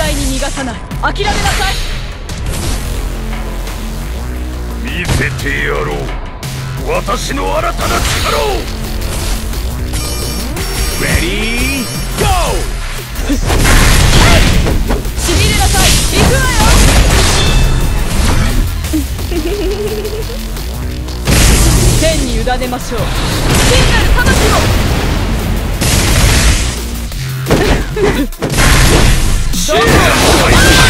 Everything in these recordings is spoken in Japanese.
対に逃がさない。諦めなさい。見せてやろう。私の新たな力を。レディーゴーしびれなさい。行くわよ。天に委ねましょう。真なる魂を勝負。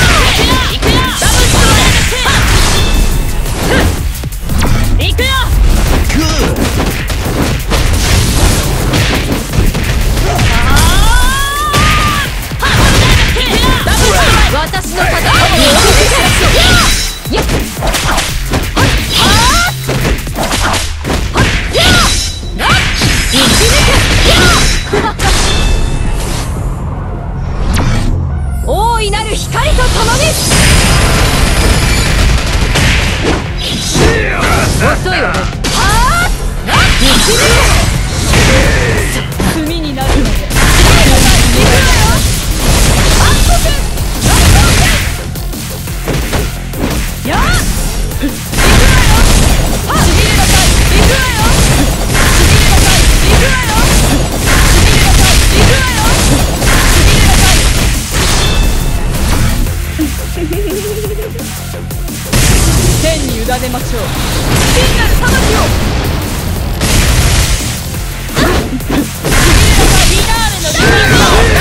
どうに委ねましょう。真なる魂をの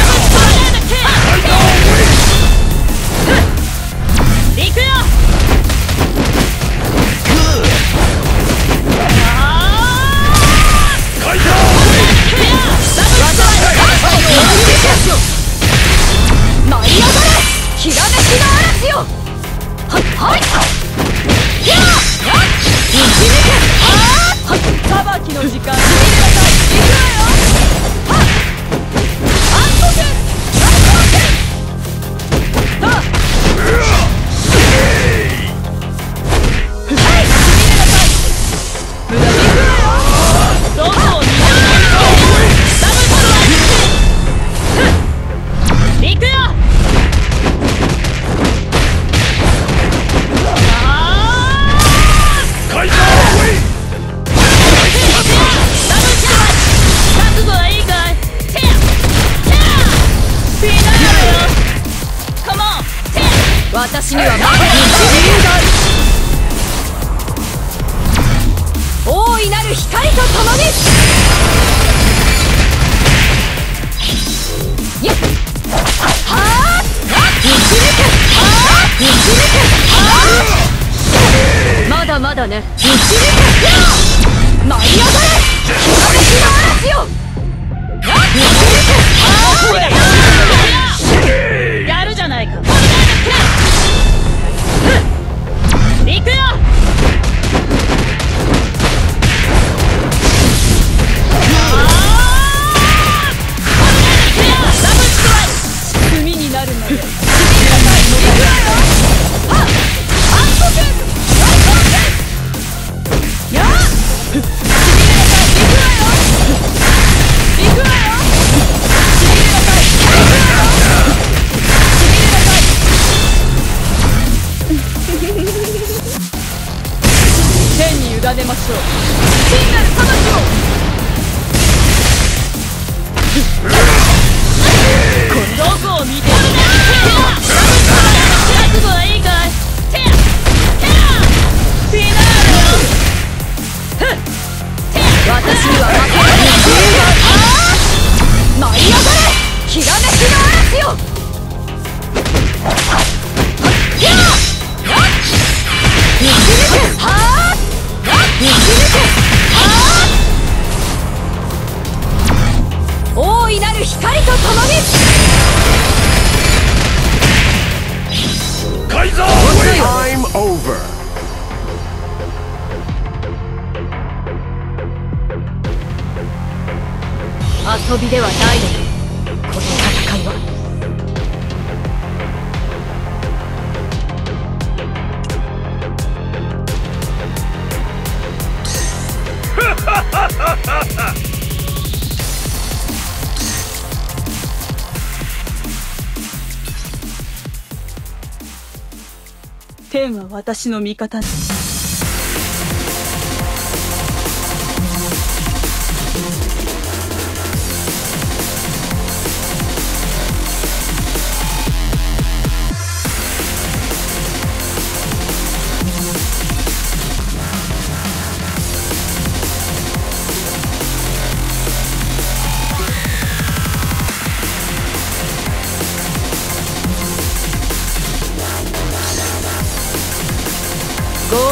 私にはまだ道が大いなる光と共に。まだまだね。Yeah. 遅イぞ。遅 Time over. 遊びではないの。天は私の味方です。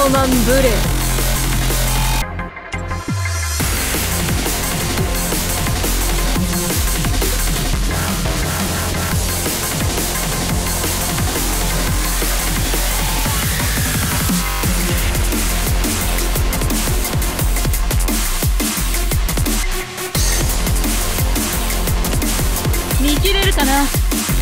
マンブレー見切れるかな？